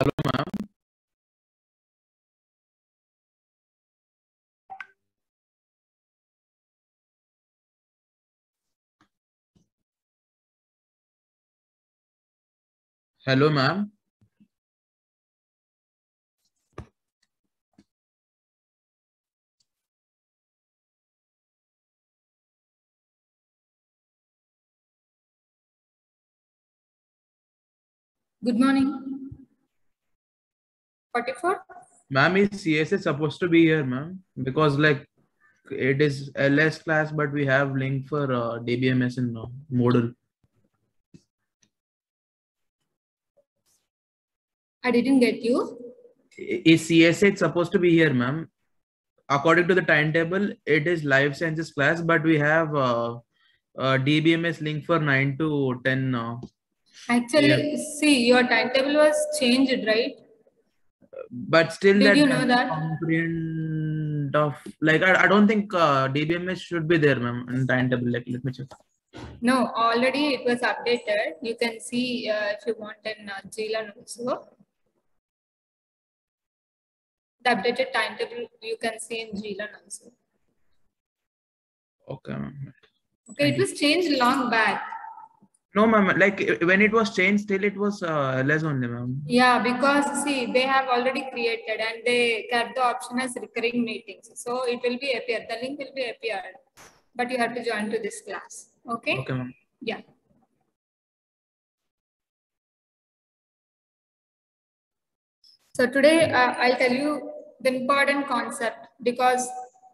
Hello, ma'am. Hello, ma'am. Good morning. 44? Ma'am, is CSS supposed to be here, ma'am? Because like it is LS class, but we have link for uh, DBMS in uh, Moodle. I didn't get you. Is CSH supposed to be here, ma'am? According to the timetable, it is life sciences class, but we have uh, uh, DBMS link for 9 to 10. Uh, Actually, see, your timetable was changed, right? But still Did that you know that? comprehend of like I, I don't think uh, DBMS should be there, ma'am, in timetable. Like let me check. No, already it was updated. You can see uh, if you want in uh, GLAN also. The updated timetable you can see in GLAN also. Okay, ma'am. Okay, it was changed long back. No, ma'am. Like when it was changed, still it was uh, less only, ma'am. Yeah, because see, they have already created and they kept the option as recurring meetings. So it will be appear. The link will be appeared, but you have to join to this class. Okay. Okay, ma'am. Yeah. So today uh, I'll tell you the important concept because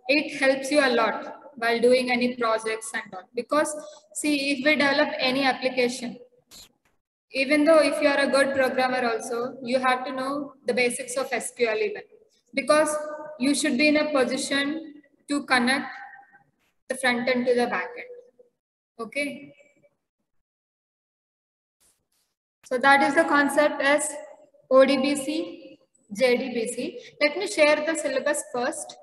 it helps you a lot while doing any projects and all. Because see, if we develop any application, even though if you are a good programmer also, you have to know the basics of SQL even. Because you should be in a position to connect the front end to the back end. Okay. So that is the concept as ODBC, JDBC. Let me share the syllabus first.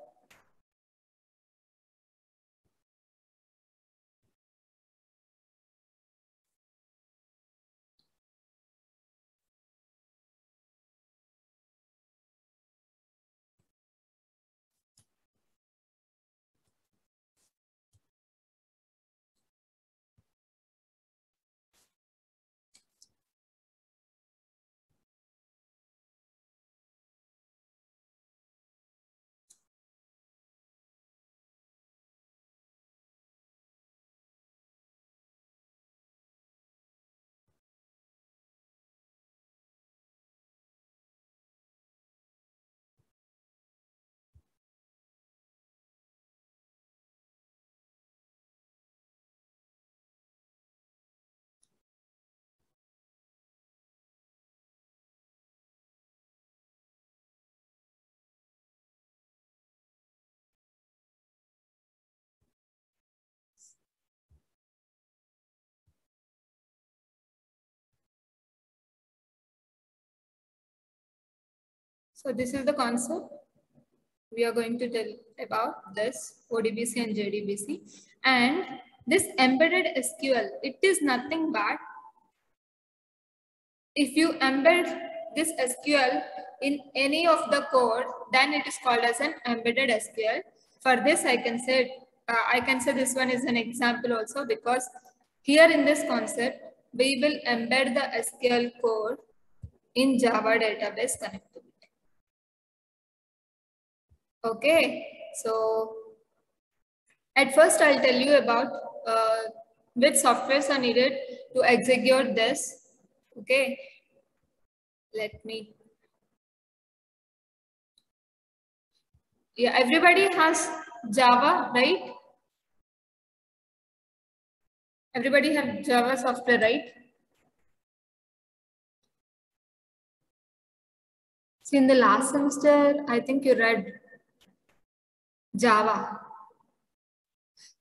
So this is the concept. We are going to tell about this ODBC and JDBC. And this embedded SQL, it is nothing but if you embed this SQL in any of the code, then it is called as an embedded SQL. For this, I can say, uh, I can say this one is an example also because here in this concept, we will embed the SQL code in Java database connectivity. Okay, so at first I'll tell you about uh, which softwares are needed to execute this. Okay, let me. Yeah, everybody has Java, right? Everybody have Java software, right? See, in the last semester, I think you read Java.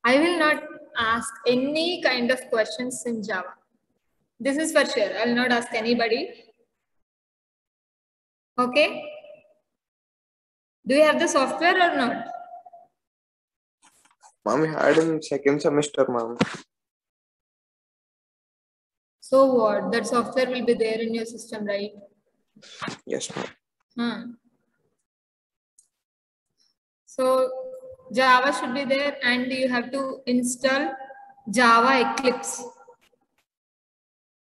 I will not ask any kind of questions in Java. This is for sure. I will not ask anybody. Okay. Do you have the software or not? Ma'am, we had in second semester, ma'am. So what? That software will be there in your system, right? Yes, ma'am. Hmm. So Java should be there and you have to install Java Eclipse.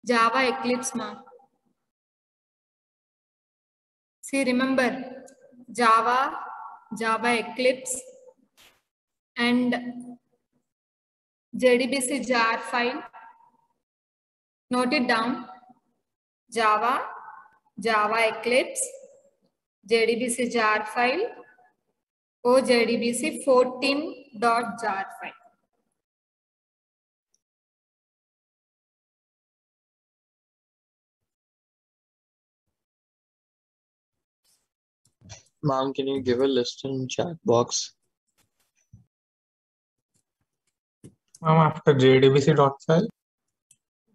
Java Eclipse, ma'am. See, remember Java, Java Eclipse, and JDBC jar file. Note it down. Java, Java Eclipse, JDBC jar file, or JDBC 14 dot jar file. Ma'am, can you give a list in chat box? Ma'am, after JDBC dot file,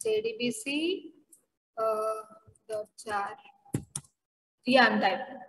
JDBC uh, dot jar. Yeah, I'm typing.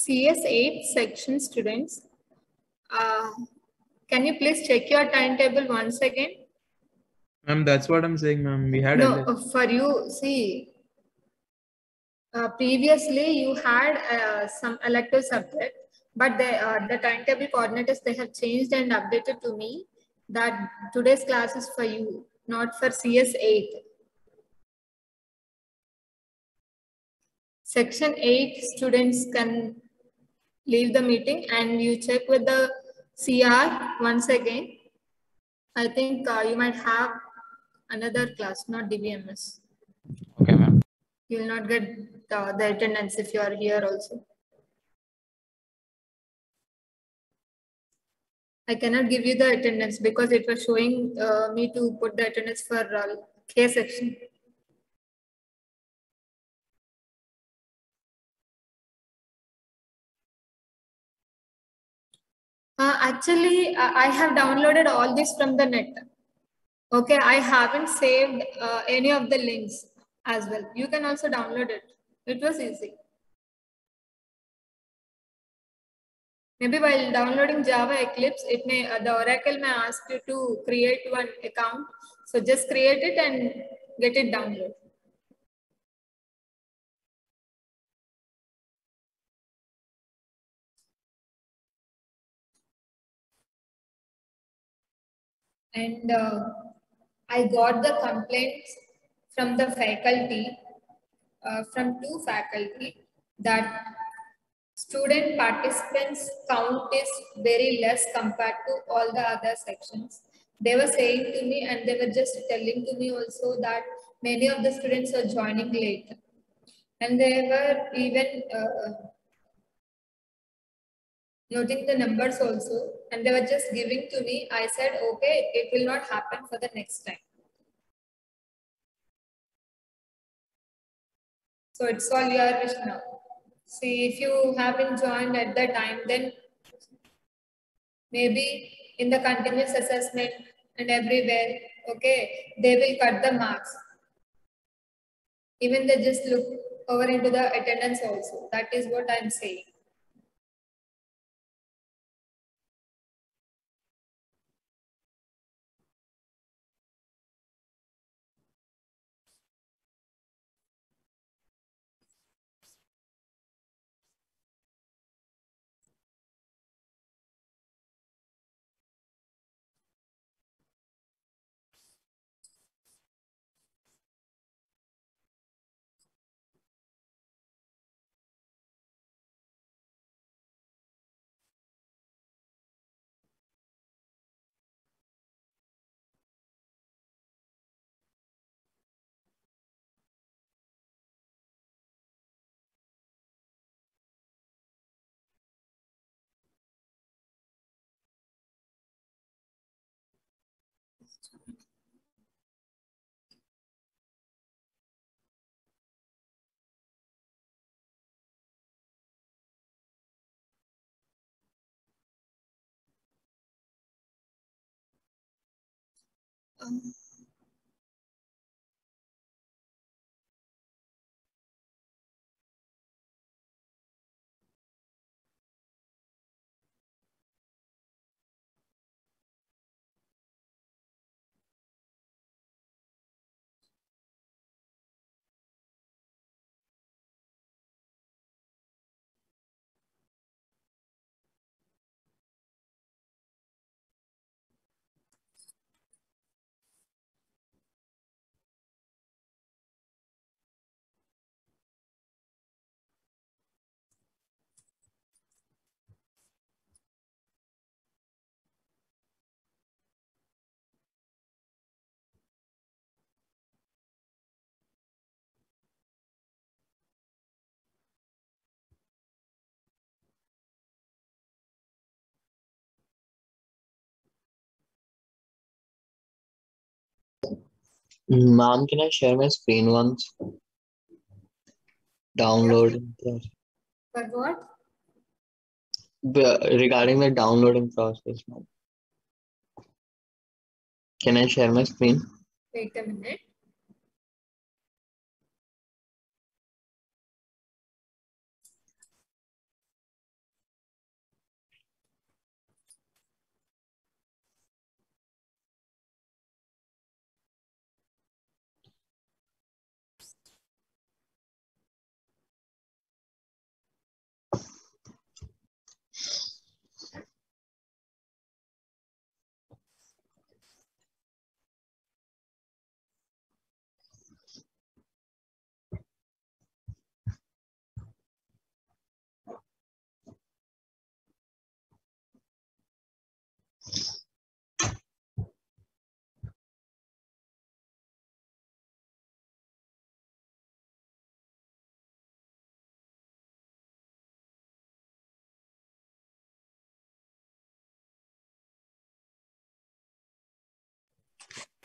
CS8 section students, uh, can you please check your timetable once again? Ma'am, that's what I'm saying, ma'am. We had No, a uh, for you, see, uh, previously you had uh, some elective subject, but the, uh, the timetable coordinators, they have changed and updated to me that today's class is for you, not for CS8. Section 8 students can leave the meeting and you check with the CR once again. I think uh, you might have another class, not DBMS. okay, ma'am. You will not get uh, the attendance if you are here also. I cannot give you the attendance because it was showing uh, me to put the attendance for uh, K section. Uh, actually, I I have downloaded all this from the net. Okay, I haven't saved uh, any of the links as well. You can also download it. It was easy. Maybe while downloading Java Eclipse, it may uh, the Oracle may ask you to create one account. So just create it and get it downloaded. And uh, I got the complaints from the faculty, uh, from two faculty, that student participants count is very less compared to all the other sections. They were saying to me and they were just telling to me also that many of the students are joining late. And they were even uh, noting the numbers also, and they were just giving to me. I said, okay, it will not happen for the next time. So it's all your wish now. See, if you haven't joined at the time, then maybe in the continuous assessment and everywhere, okay, they will cut the marks. Even they just look over into the attendance also. That is what I'm saying. Um, Ma'am, can I share my screen once? Downloading process. For what? But regarding the downloading process, ma'am. Can I share my screen? Wait a minute.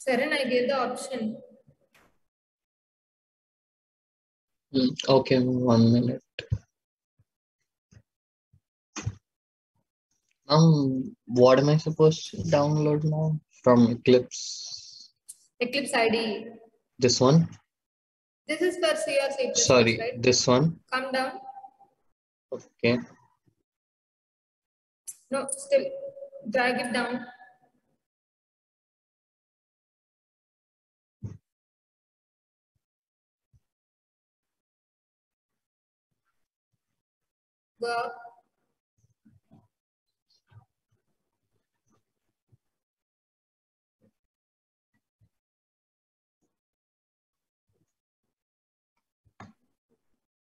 Saren, I gave the option. Hmm, Okay, one minute. Um, what am I supposed to download now from Eclipse? Eclipse ID. This one? This is for C or C++, Sorry, right? this one. Come down. Okay. No, still drag it down. Up.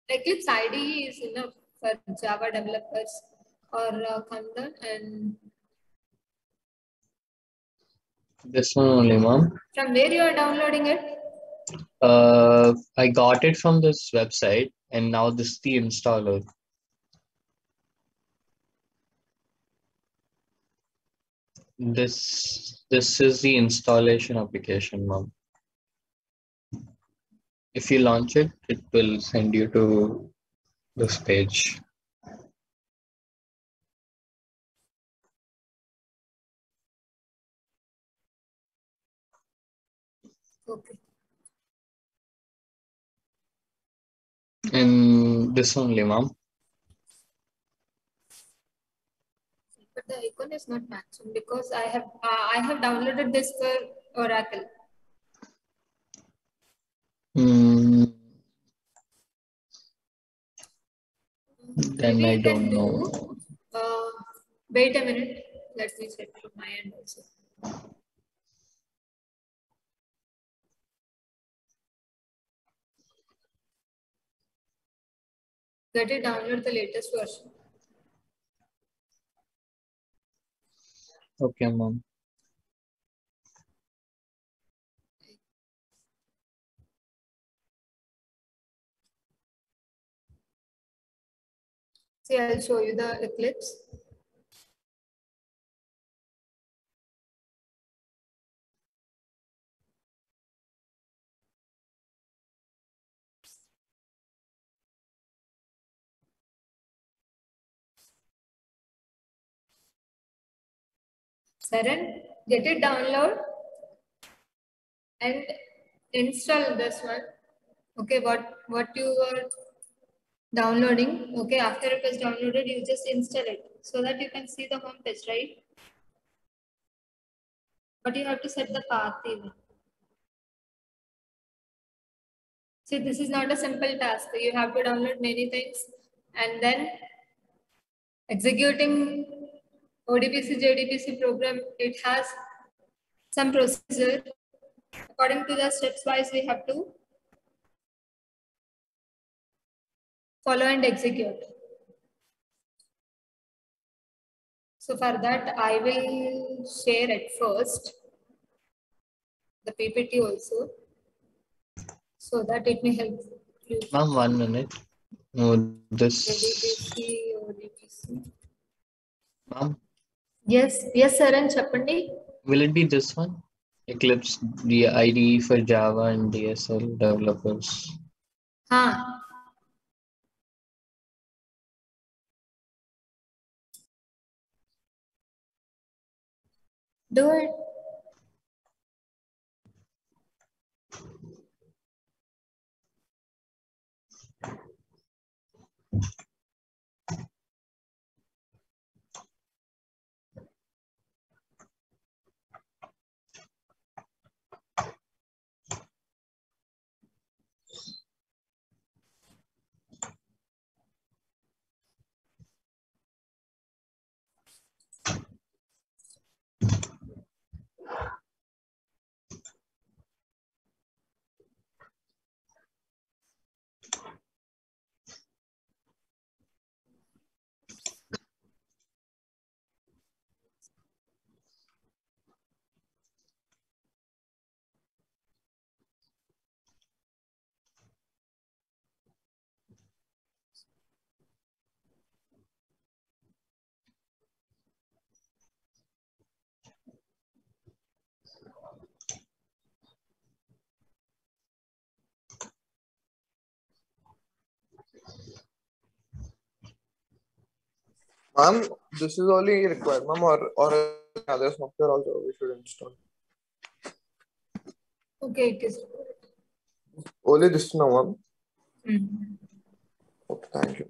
Eclipse IDE is enough for Java developers or uh, and This one only, ma'am. from where you are downloading it? Uh, I got it from this website, and now this is the installer. This this is the installation application, mom. If you launch it, it will send you to this page. Okay. And this only, ma'am. The icon is not matching because I have uh, I have downloaded this for Oracle. Hmm, Then Maybe I don't do, know. Uh, wait a minute. Let me check from my end also. Let it download the latest version. Okay, mom. See, I'll show you the Eclipse. Saren, get it download and install this one. Okay, what what you were downloading. Okay, after it was downloaded, you just install it so that you can see the home page, right? But you have to set the path even. See, this is not a simple task. You have to download many things and then executing ODBC JDBC program, it has some procedure. According to the steps wise, we have to follow and execute. So for that, I will share at first the PPT also so that it may help you. Ma'am, one minute. No, this, ma'am, Yes, yes, sir, and Chapandi. will it be this one? Eclipse, the IDE for Java and DSL developers. Huh. Do it. Ma'am, this is only required, ma'am, or or other software also we should install. Okay, it is. Only this now, ma'am. Mhm. Okay, thank you.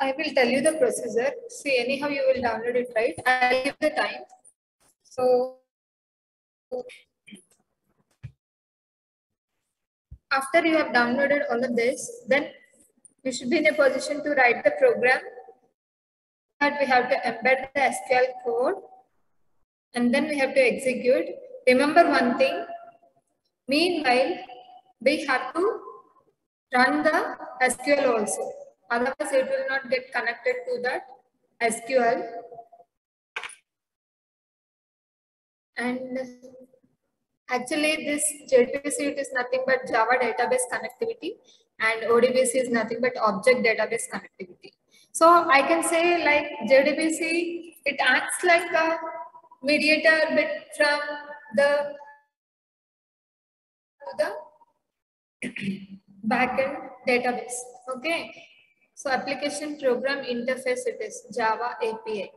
I will tell you the procedure. See, anyhow, you will download it, right? I'll give the time. So, after you have downloaded all of this, then you should be in a position to write the program. But we have to embed the SQL code and then we have to execute. Remember one thing. Meanwhile, we have to run the SQL also. Otherwise, it will not get connected to that SQL. And actually, this JDBC is nothing but Java database connectivity, and ODBC is nothing but object database connectivity. So I can say like JDBC, it acts like a mediator bit from the to the backend database. Okay. So application program interface it is Java API.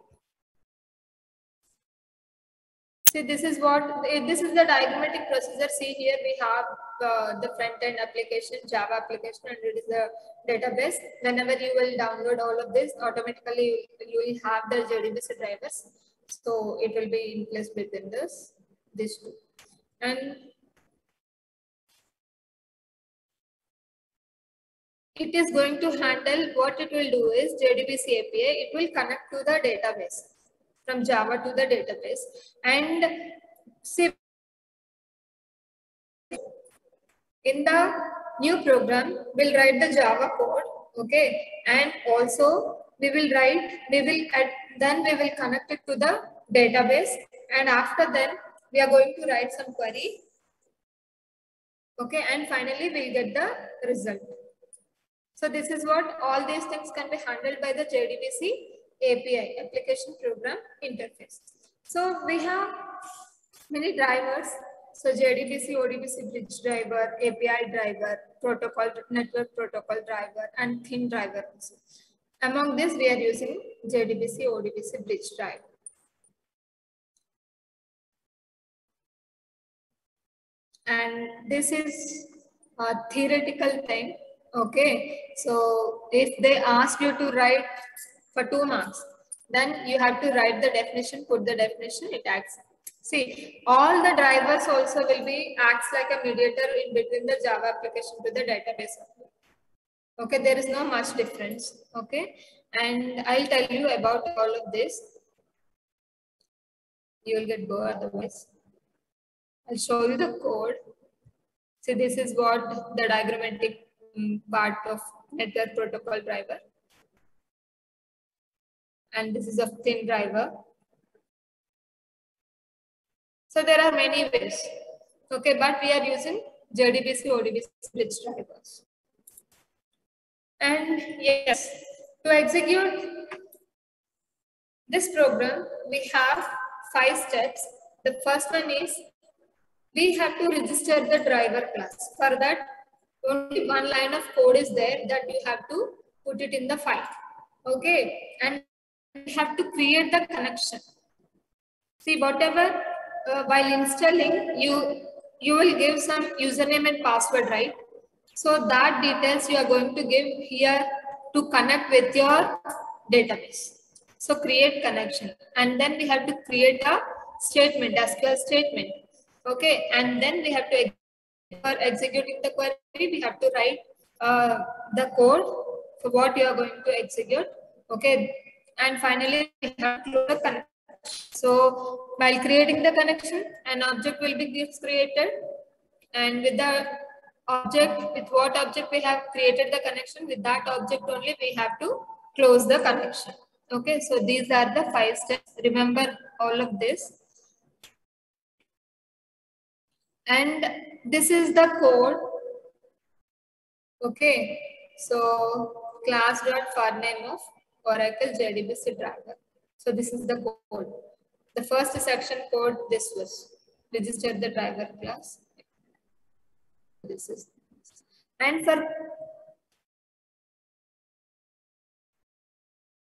See, this is what this is the diagrammatic procedure. See here we have uh, the front end application, Java application, and it is the database. Whenever you will download all of this, automatically you will have the JDBC drivers. So it will be in place within this, this two. And it is going to handle what it will do is JDBC API, it will connect to the database from Java to the database. And in the new program we'll write the Java code okay? And also we will write we will add, then we will connect it to the database. And after then we are going to write some query okay? And finally we'll get the result so this is what all these things can be handled by the JDBC API, Application Program Interface. So we have many drivers. So JDBC, ODBC bridge driver, API driver, protocol, network protocol driver, and thin driver also. Among this, we are using JDBC, ODBC bridge driver. And this is a theoretical thing Okay, so if they ask you to write for two marks, then you have to write the definition, put the definition, it acts. See, all the drivers also will be acts like a mediator in between the Java application to the database. Okay, there is no much difference. Okay, and I'll tell you about all of this. You will get bored otherwise. I'll show you the code. See, this is what the diagrammatic Um, part of network protocol driver. And this is a thin driver. So there are many ways. Okay, but we are using JDBC, ODBC bridge drivers. And yes, to execute this program, we have five steps. The first one is we have to register the driver class. For that, only one line of code is there that you have to put it in the file. Okay. And you have to create the connection. See, whatever uh, while installing, you you will give some username and password, right? So that details you are going to give here to connect with your database. So create connection. And then we have to create a statement, SQL statement. Okay. And then we have to for executing the query, we have to write uh, the code for what you are going to execute. Okay. And finally, we have to load the connection. So while creating the connection, an object will be created. And with the object, with what object we have created the connection, with that object only we have to close the connection. Okay, so these are the five steps. Remember all of this. And this is the code. Okay, so class dot file name of Oracle JDBC driver. So this is the code. The first section code this was register the driver class. This is and for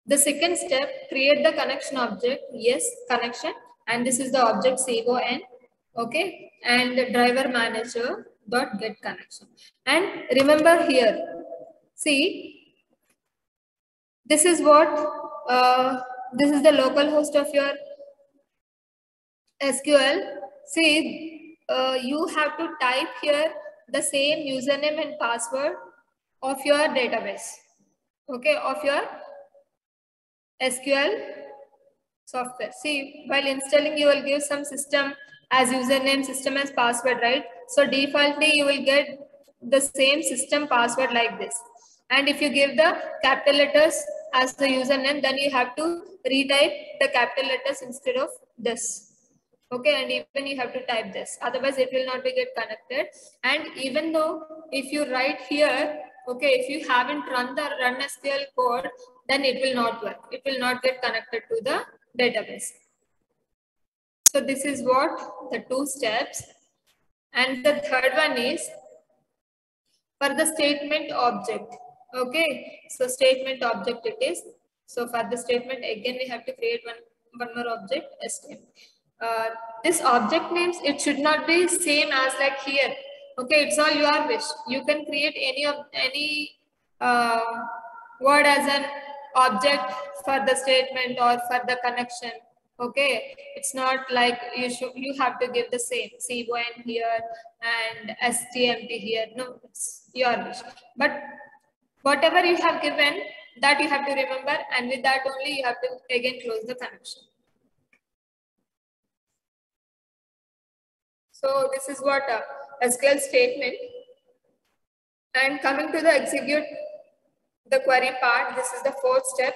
the second step, create the connection object. Yes, connection, and this is the object CON okay and driver manager dot get connection and remember here see this is what, uh, this is the local host of your SQL. See, uh, you have to type here the same username and password of your database, okay, of your SQL software. See, while installing, you will give some system as username, system as password, right? So defaultly, you will get the same system password like this. And if you give the capital letters as the username, then you have to retype the capital letters instead of this. Okay, and even you have to type this. Otherwise, it will not be get connected. And even though if you write here, okay, if you haven't run the run SQL code, then it will not work. It will not get connected to the database. So this is what the two steps. And the third one is for the statement object. Okay, so statement object it is. So for the statement, again, we have to create one, one more object, stm. Uh, this object names, it should not be same as like here. Okay, it's all your wish. You can create any of any uh, word as an object for the statement or for the connection okay it's not like you should you have to give the same cboin here and stmt here. No it's your wish. But whatever you have given that you have to remember and with that only you have to again close the connection. So this is what a sql statement. And coming to the execute the query part, this is the fourth step.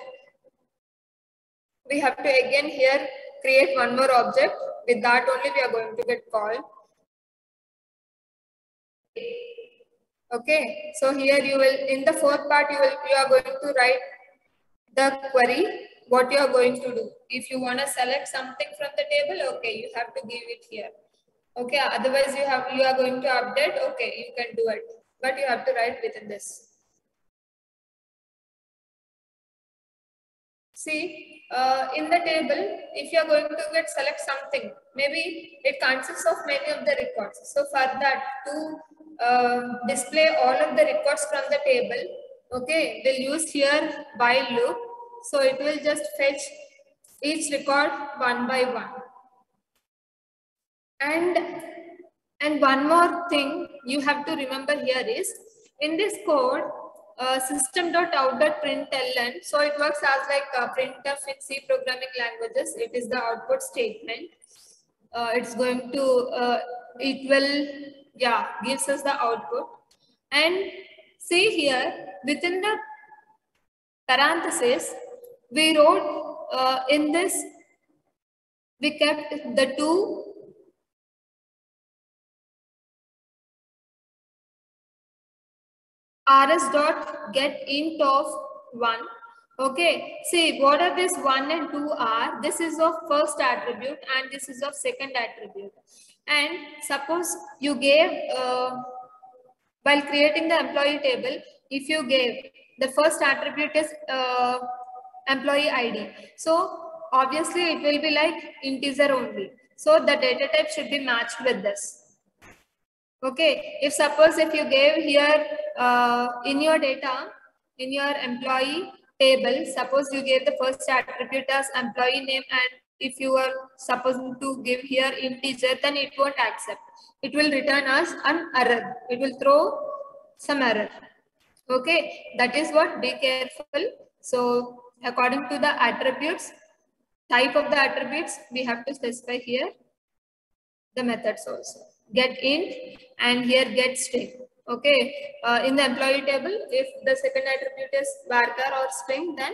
We have to again here create one more object. With that only we are going to get called. Okay, so here you will, in the fourth part, you will, you are going to write the query, what you are going to do. If you want to select something from the table, okay, you have to give it here. Okay, otherwise you have, you are going to update, okay, you can do it, but you have to write within this. See, uh, in the table, if you are going to get select something, maybe it consists of many of the records. So for that, to uh, display all of the records from the table, okay, we'll use here while loop. So it will just fetch each record one by one. And, and one more thing you have to remember here is, in this code, uh, system.out.println. So it works as like a printf in C programming languages. It is the output statement. Uh, it's going to, uh, it will, yeah, gives us the output. And see here, within the parenthesis, we wrote uh, in this, we kept the two rs dot get int of 1 okay see what are this 1 and 2 are? This is of first attribute and this is of second attribute. And suppose you gave uh, while creating the employee table if you gave the first attribute is uh, employee id so obviously it will be like integer only. So the data type should be matched with this Okay, if suppose if you gave here uh, in your data, in your employee table, suppose you gave the first attribute as employee name and if you are supposed to give here integer, then it won't accept. It will return us an error. It will throw some error. Okay, that is what be careful. So according to the attributes, type of the attributes, we have to specify here the methods also get int and here get string. Okay, uh, in the employee table, if the second attribute is varchar or string, then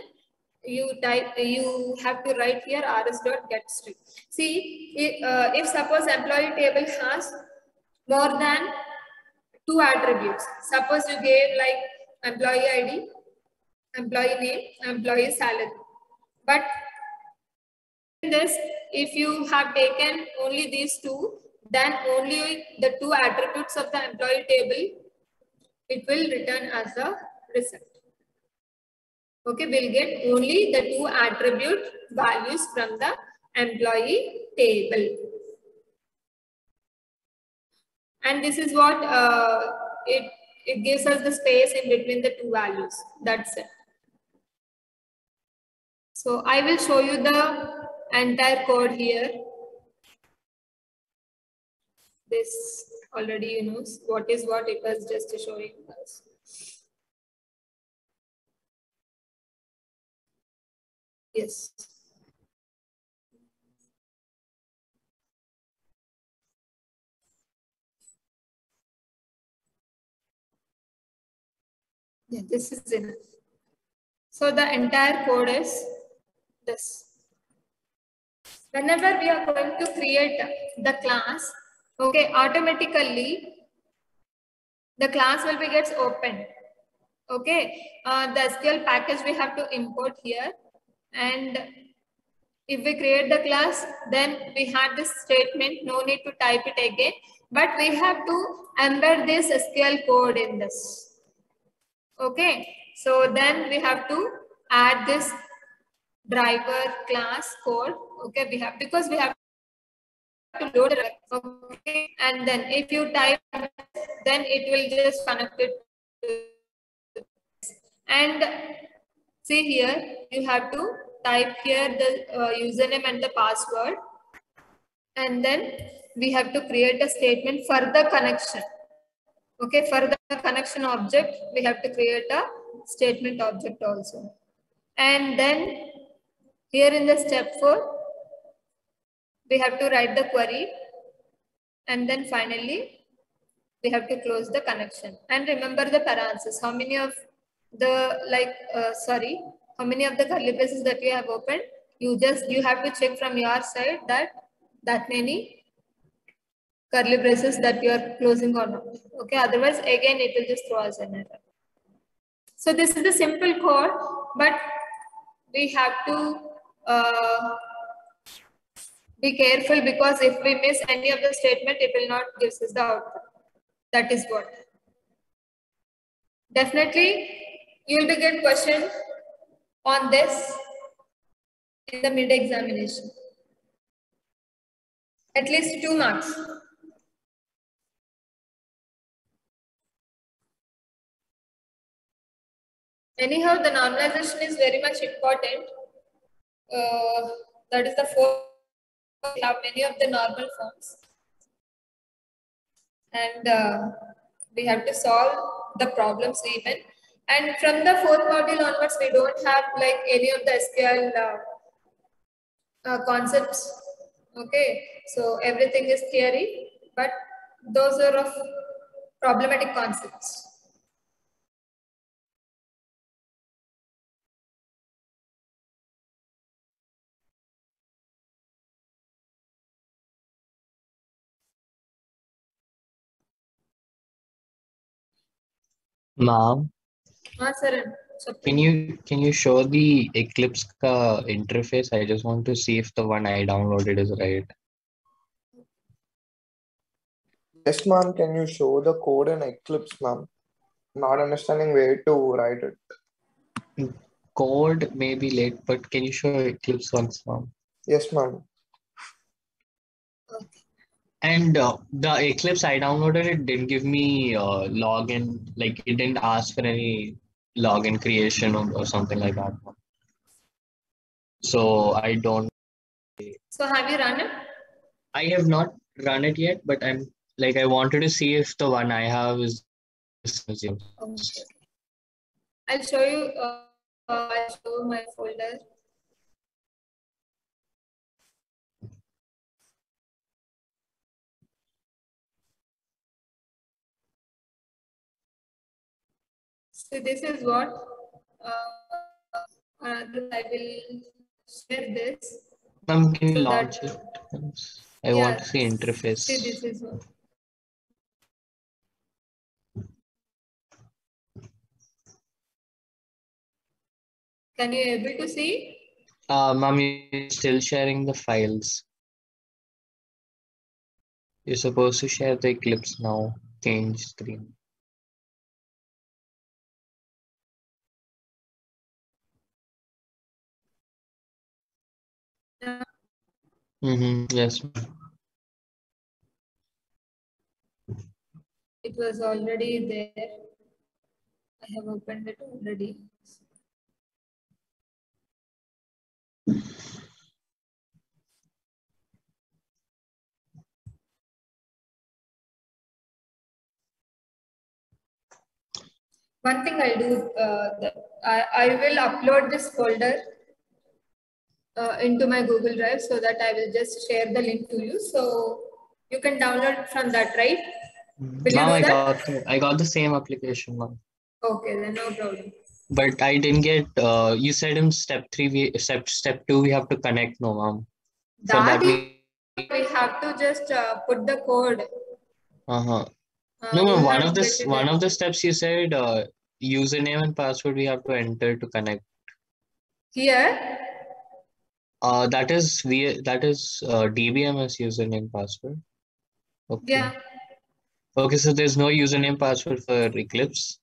you type you have to write here rs dot get string. See, if, uh, if suppose employee table has more than two attributes, suppose you gave like employee ID, employee name, employee salary, but in this, if you have taken only these two, then only the two attributes of the employee table, it will return as a result. Okay, we'll get only the two attribute values from the employee table. And this is what uh, it, it gives us the space in between the two values. That's it. So I will show you the entire code here. This already you know what is what it was just showing us. Yes. Yeah, this is enough. So the entire code is this. Whenever we are going to create the class, okay, automatically the class will be gets opened. Okay, uh, the SQL package we have to import here and if we create the class, then we have this statement, no need to type it again, but we have to embed this SQL code in this. Okay, so then we have to add this driver class code. Okay, we have because we have to load it. And then if you type, then it will just connect it. And see here, you have to type here the uh, username and the password, and then we have to create a statement for the connection. Okay, for the connection object, we have to create a statement object also. And then here in the step four, we have to write the query. And then finally, we have to close the connection. And remember the parentheses, how many of the like, uh, sorry, how many of the curly braces that you have opened, you just, you have to check from your side that that many curly braces that you are closing or not. Okay, otherwise again it will just throw us an error. So this is the simple code, but we have to uh, be careful because if we miss any of the statement, it will not give us the output. That is what. Definitely, you will be get question on this in the mid examination. At least two marks. Anyhow, the normalization is very much important. Uh, that is the fourth. We have many of the normal forms. And uh, we have to solve the problems even. And from the fourth module onwards, we don't have like any of the SQL uh, uh, concepts. Okay, so everything is theory, but those are of problematic concepts. Ma'am, हाँ sir सब can you can you show the Eclipse ka interface? I just want to see if the one I downloaded is right. Yes, ma'am. Can you show the code in Eclipse, ma'am? Not understanding where to write it. Code may be late, but can you show Eclipse once, ma'am? Yes, ma'am. and uh, the Eclipse I downloaded, it didn't give me uh, login, like it didn't ask for any login creation or, or something like that. So I don't, So have you run it? I have not run it yet, but I'm like, I wanted to see if the one I have is. Okay. I'll show you. Uh, I'll show my folder. So this is what uh, uh, I will share this. Ma'am, can you So launch that- it? I want to see interface. See, this is what. Can you able to see? Uh, ma'am, you're still sharing the files. You're supposed to share the Eclipse now. Change screen. Mm-hmm. Yes. It was already there. I have opened it already. One thing I'll do, uh, I, I will upload this folder uh, into my Google Drive so that I will just share the link to you. So you can download from that, right? Will you Ma'am, I that? got I got the same application, ma'am. Okay, then no problem. But I didn't get. Uh, you said in step three, we step step two, we have to connect, no, ma'am. For That that, we, we, we have to just uh, put the code. uh-huh. Uh, No, we'll. One of the get s- it one of the steps you said, uh, username and password we have to enter to connect. Here, Uh, that is we that is uh, DBMS username password. Okay. yeah. Okay, so there's no username password for Eclipse.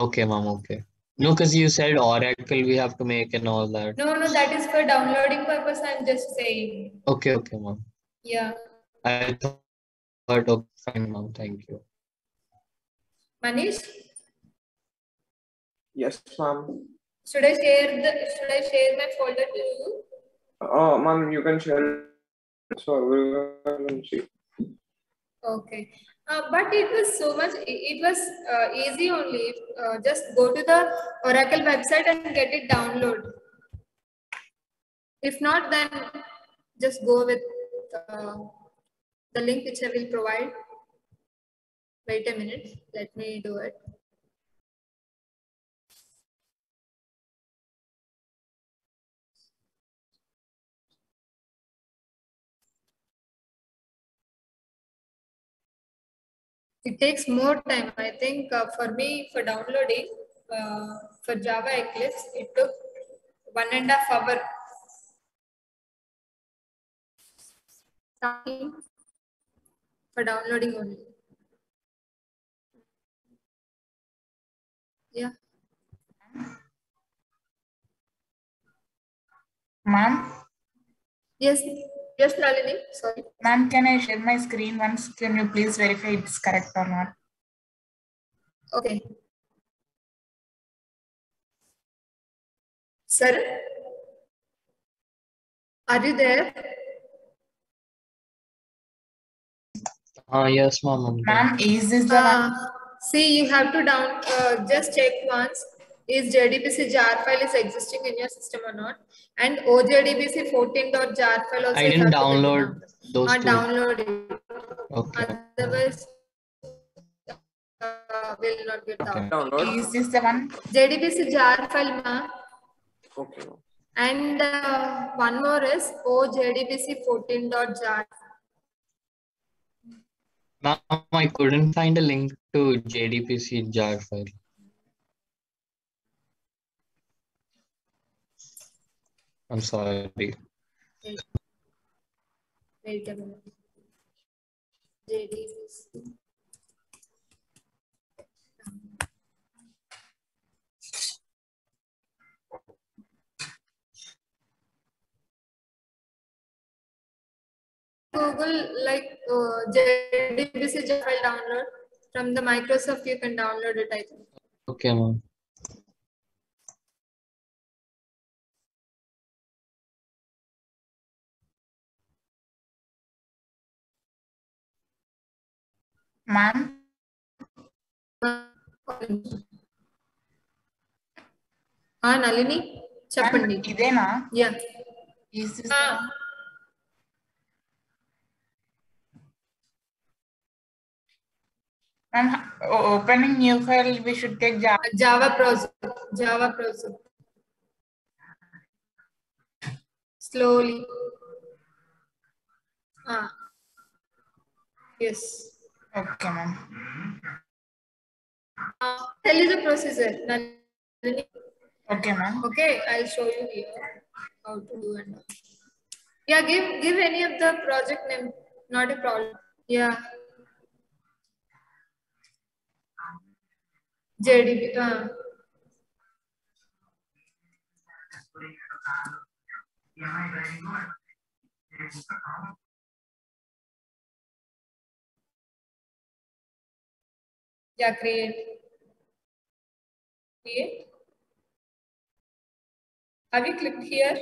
Okay, mom. Okay. No, because you said Oracle we have to make and all that. No, no, that is for downloading purpose. I'm just saying. Okay, okay, mom. Yeah. I thought, okay, fine, mom. Thank you. Manish, Yes, ma'am. Should I share the should I share my folder to you? Oh, ma'am, you can share it so everyone can see. Okay. Uh, but it was so much, it it was uh, easy only. Uh, just go to the Oracle website and get it download. If not, then just go with uh, the link which I will provide. Wait a minute, let me do it. It takes more time. I think uh, for me, for downloading, uh, for Java Eclipse, it took one and a half hour. For downloading only. Yeah. Ma'am, Yes. Yes, Nalini. Sorry. ma'am, can I share my screen once? Can you please verify it's correct or not? Okay. Sir, are you there? Uh, yes, ma'am. Ma'am, is this the one? Uh, see, you have to down, uh, just check once is JDBC jar file is existing in your system or not. And OJDBC 14.jar file also I didn't have to bring it download those Uh, two. download it. Okay. Otherwise, uh, will not get Okay. down. Download. Is this the one? JDBC jar file, ma. Okay. And uh, one more is OJDBC 14.jar. Ma'am, I couldn't find a link to JDBC jar file. I'm sorry. Wait a minute. JDBC. Google like uh, JDBC file download from the Microsoft. You can download it. I think. Okay, ma'am. Ma'am. Nalini చెప్పండి. ఇదేనా? Yeah opening new Java process Java process slowly Okay, ma'am. uh, tell you the procedure. Okay, ma'am. okay i'll show you here how to do and yeah give give any of the project name not a problem yeah jdb uh, yeah या create create have you clicked here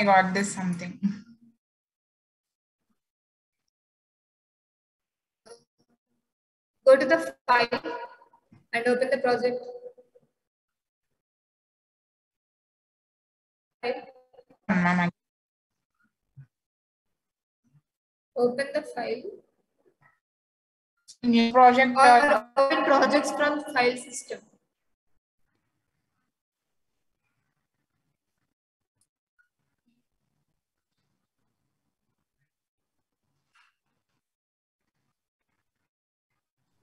I got this something. Go to the file and open the project. File. Open the file New project. or uh, open projects from file system.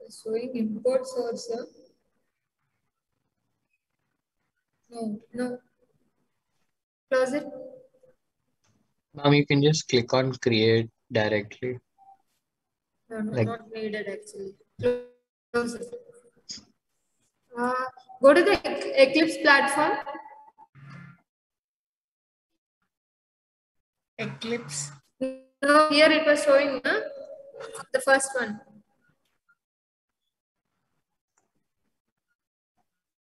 Showing import source. No, no. Close it. Ma'am, you can just click on create directly. No, no, Like- not needed actually. Close it. Uh, go to the Eclipse platform. Eclipse. No, here it was showing huh? the first one.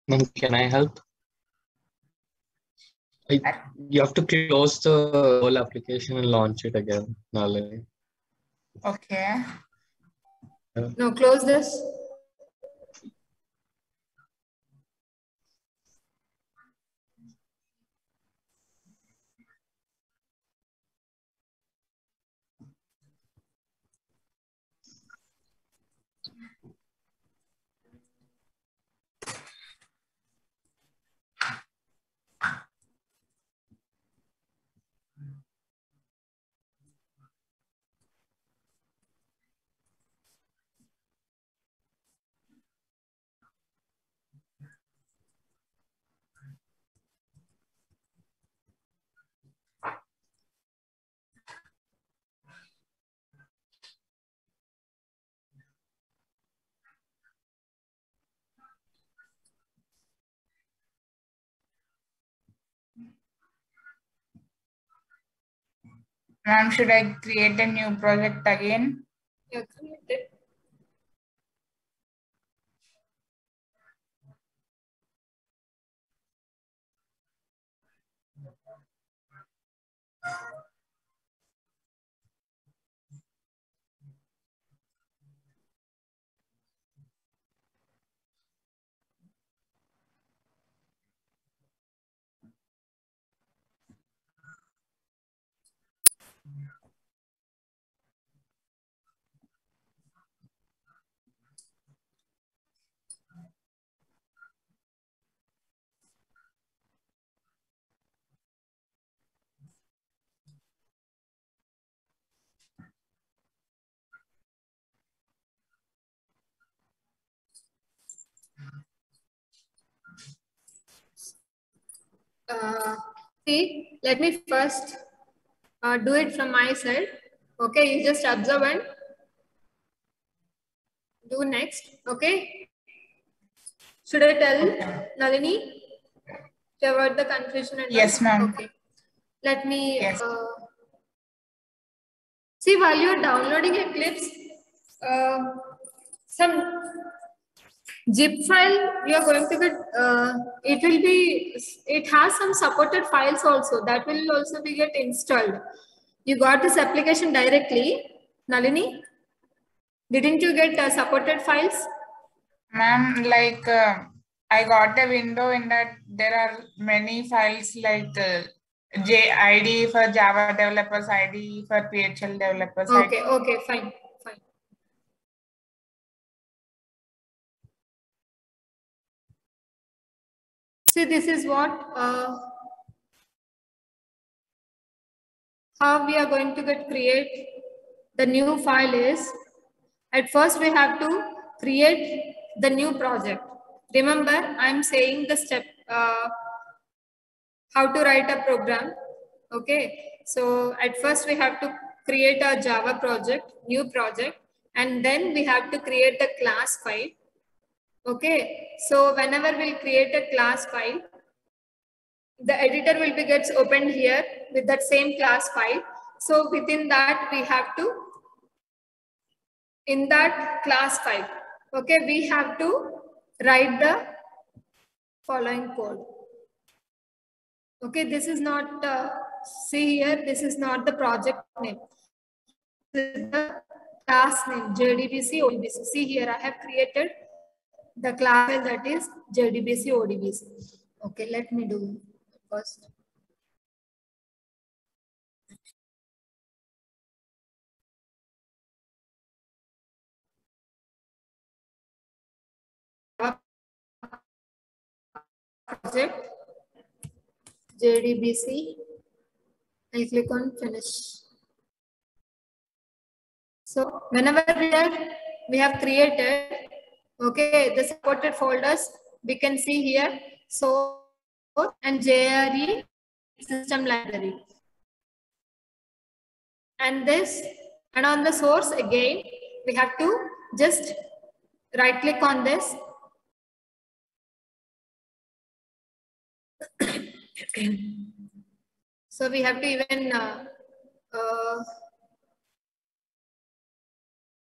Ma'am, can I help? I, you have to close the whole application and launch it again, Nalini. Okay. No, close this. Ma'am, should I create a new project again? Yeah, create it. Uh, see, let me first uh, do it from my side. Okay, you just observe and do next. Okay. Should I tell Nalini to avoid the confusion and? Yes, ma'am. Okay. Let me Yes. uh, see while you're downloading Eclipse, uh, some zip file you are going to get uh, it will be it has some supported files also. That will also be get installed. You got this application directly nalini? Didn't you get uh, supported files? Ma'am, like uh, I got a window in that there are many files like uh, JID for Java developers, ID for PHP developers. Okay okay fine see this is what uh, how we are going to get create the new file is at first we have to create the new project. Remember i'm saying the step uh, how to write a program okay? So at first we have to create a java project new project and then we have to create the class file okay so whenever we'll create a class file the editor will be gets opened here with that same class file so within that we have to in that class file okay we have to write the following code okay this is not uh, see here, this is not the project name. This is the class name, JDBC ODBC. See here, I have created the class that is JDBC ODBC. Okay, let me do first. project JDBC. I'll click on finish. So whenever we have, we have created, okay, the supported folders, we can see here, so and JRE system library. And this, and on the source again, we have to just right click on this so we have to even uh, uh,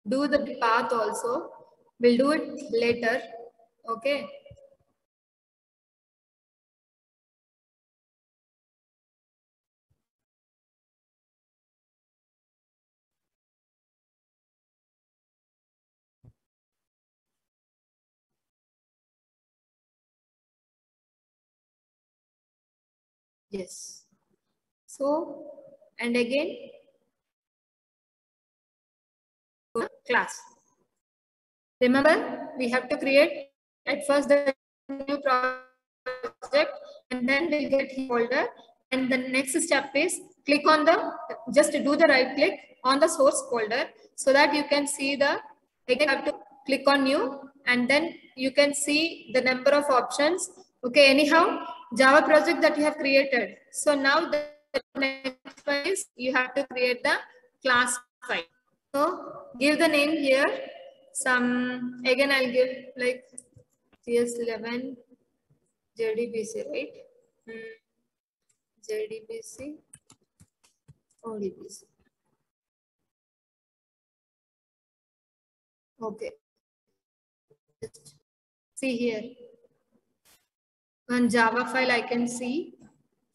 do the path also. We'll do it later. Okay. Yes. So, and again, class. Remember, we have to create at first the new project and then we'll get folder. And the next step is click on the, just do the right click on the source folder so that you can see the, again have to click on new and then you can see the number of options. Okay, anyhow, Java project that you have created. So now the next one is you have to create the class file. So give the name here. Some again I'll give like CS11 JDBC, right? Hmm. JDBC ODBC. Okay. See here one Java file I can see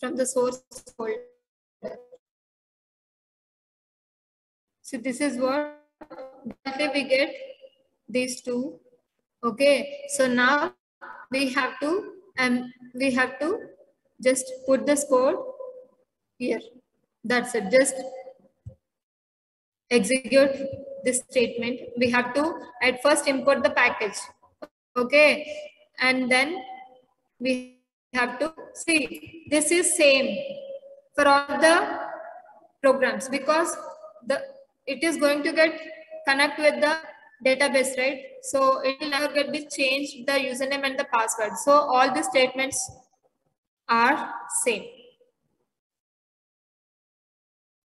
from the source folder. So this is what we get these two. Okay, so now we have to and um, we have to just put this code here. That's it. Just execute this statement. We have to at first import the package. Okay, and then we have to see this is same for all the programs because the it is going to get connect with the database right? So it will never get be changed the username and the password. So all the statements are same.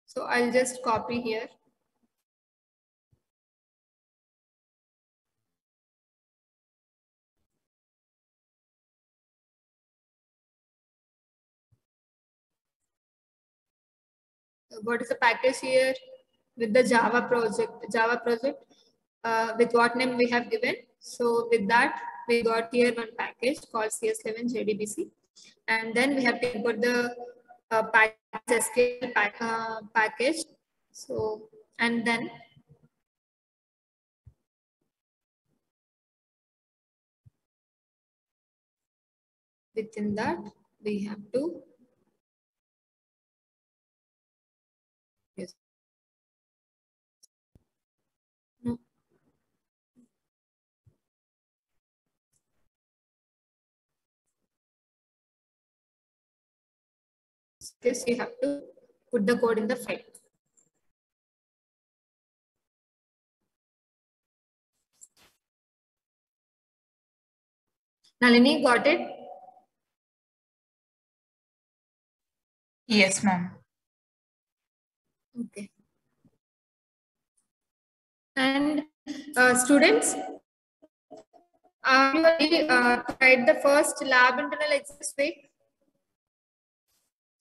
So i'll just copy here. What is the package here with the Java project, Java project, uh, with what name we have given. So with that, we got here one package called CS11 JDBC. And then we have to import the uh, package, SQL pack, uh, package. So, and then within that, we have to This you have to put the code in the file. Nalini, got it? Yes, ma'am. Okay. And uh, students, ready uh, tried the first lab internal exam week?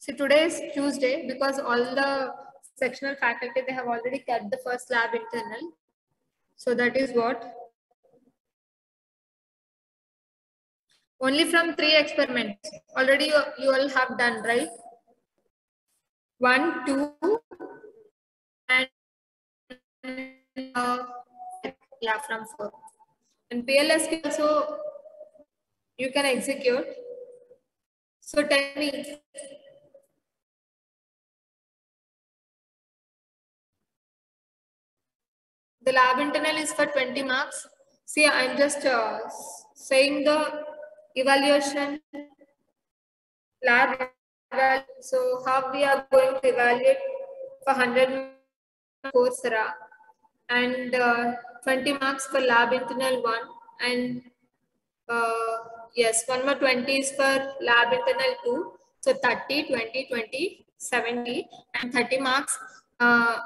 So today is Tuesday because all the sectional faculty, they have already kept the first lab internal. So that is what? Only from three experiments. Already you, you all have done, right? one, two, and uh, yeah, from four. And PL/SQL also you can execute. So tell me. The lab internal is for 20 marks. See, I'm just uh, saying the evaluation lab. So how we are going to evaluate for 100 Coursera and uh, 20 marks for lab internal one and uh, yes, one more 20 is for lab internal two. So 30, 20, 20, 70 and 30 marks uh,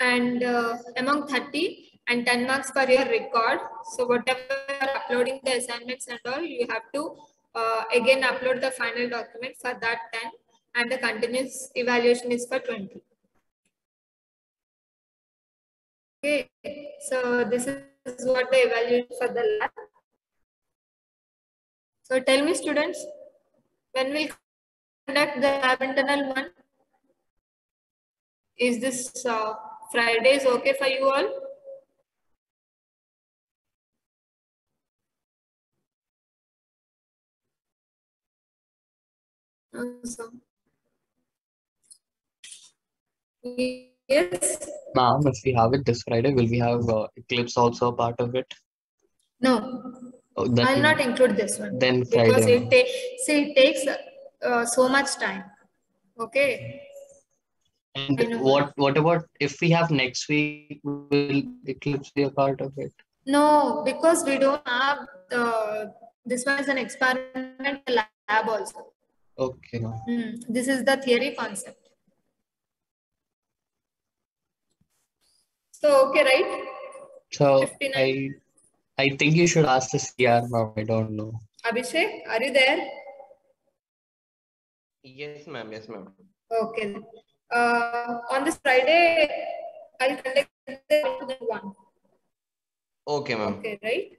and uh, among 30 and 10 marks for your record. So whatever uploading the assignments and all, you have to uh, again upload the final document for that 10 and the continuous evaluation is for 20. Okay, so this is what the evaluation for the lab. So tell me students, when we conduct the lab internal one, is this uh, Fridays okay for you all? Awesome. Yes. Ma'am, if we have it this Friday, will we have uh, Eclipse also a part of it? No, Oh, I'll not include this one. then because Friday. it takes see it takes uh, so much time. Okay. I And what what about if we have next week? Will Eclipse be a part of it? No, because we don't have uh, this one is an experiment lab also. Okay, ma'am. Hmm, This is the theory concept. So okay, right? So 59. I I think you should ask the CR, ma'am. I don't know. Abhishek, are you there? Yes, ma'am. Yes, ma'am. Okay. Uh, on this Friday, I'll conduct the one. Okay, ma'am. Okay, right?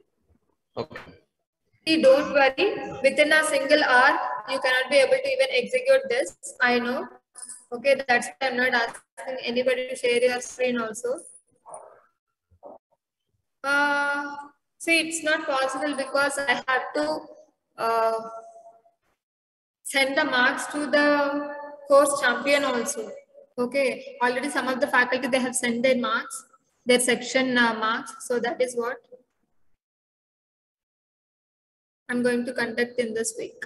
Okay. See, don't worry. Within a single hour, you cannot be able to even execute this. I know. Okay, that's why I'm not asking anybody to share your screen also. Uh, see, it's not possible because I have to uh, send the marks to the course champion also. Okay, already some of the faculty they have sent their marks, their section uh, marks. So that is what I'm going to conduct in this week.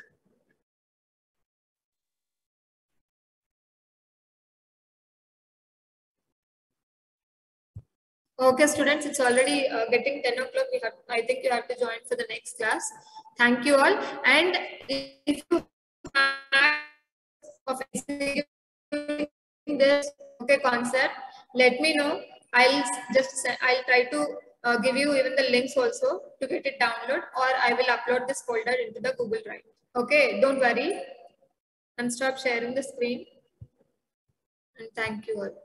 Okay, students, it's already uh, getting 10 o'clock. We have, I think you have to join for the next class. Thank you all. And if you have of this okay concept, let me know. I'll just I'll try to uh, give you even the links also to get it download or I will upload this folder into the Google Drive. Okay, don't worry. And stop sharing the screen. And thank you all.